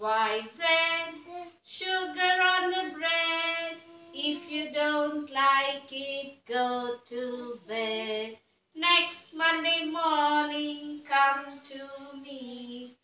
Y, Z. Sugar on the bread. If you don't like it, go to bed. Next Monday morning, come to me.